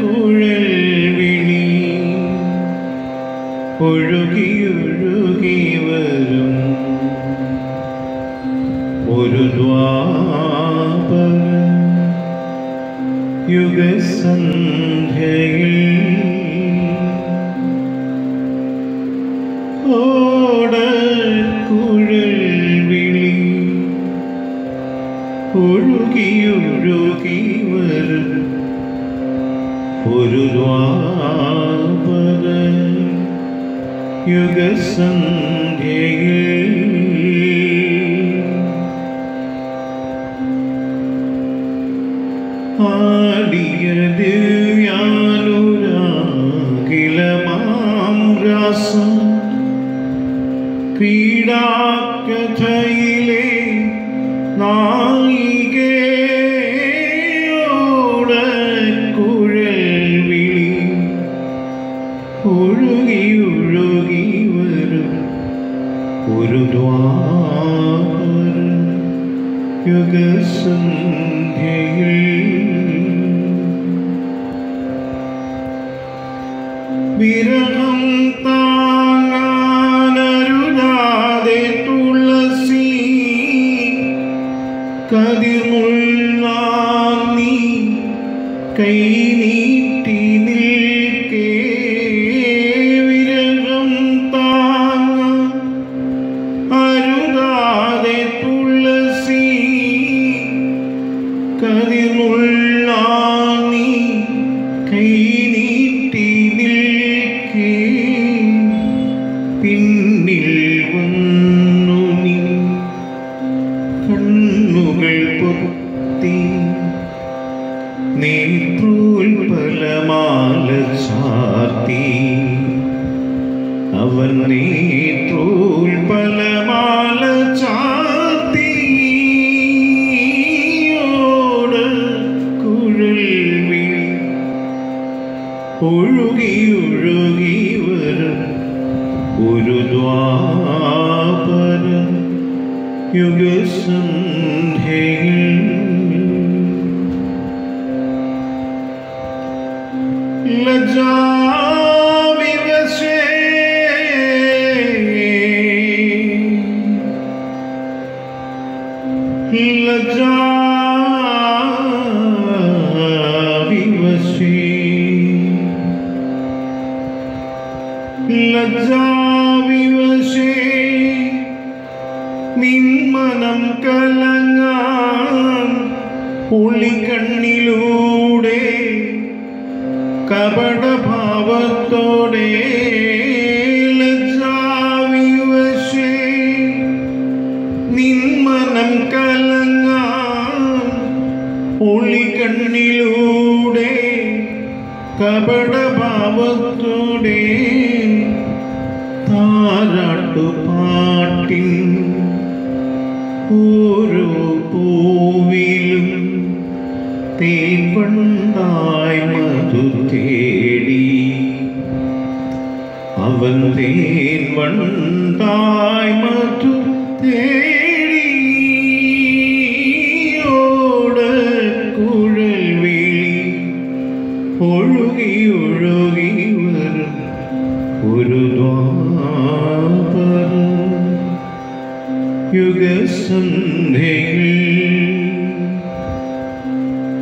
കുഴൽ വിളി. ഒഴുകിയൊഴുകി ഒരു ദ്വാപര യുഗസന്ധ്യയിൽ ഒഴുകിയൊഴുകി വരും ഒരു ദ്വാപര യുഗസന്ധ്യയിൽ ആടിയ ദിവ്യാനുരാഗിലമാം രാസം ക്രീഡാക്കഥയിലെ നായികയോട് യുഗസന്ധ്യയിൽ പൊത്തി നേത്രോൽപലമാല അവൻ ഒഴുകി ഒഴുകി വരും. ഒരു ദ്വാപര യുഗസന്ധ്യയിൽ ലജ്ജാവിവശേ ലജ്ജാവിവശേ ലജ്ജാവിവശേ നിന്മനം കലങ്ങാൻ ഒളിക്കണ്ണിലൂടെ കപടഭാവത്തോടെ ലജ്ജാവിവശേ നിന്മനം കലങ്ങാൻ ഒളിക്കണ്ണിലൂടെ കപടഭാവത്തോടെ താരാട്ടുപാട്ടിൻ ഓരോ പൂവിലും തേൻവണ്ടായി മധു തേടി അവൻ തേൻവണ്ടായി മാറ്റു തേടി. ഓട് കുഴൽ വിളി ഒഴുകി ഒഴുകി വരും ഒരു ദ്വാപര. യുഗസന്ധ്യയിൽ